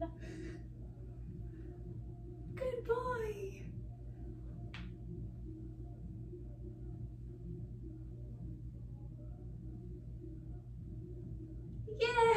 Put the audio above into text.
Good boy. Yeah.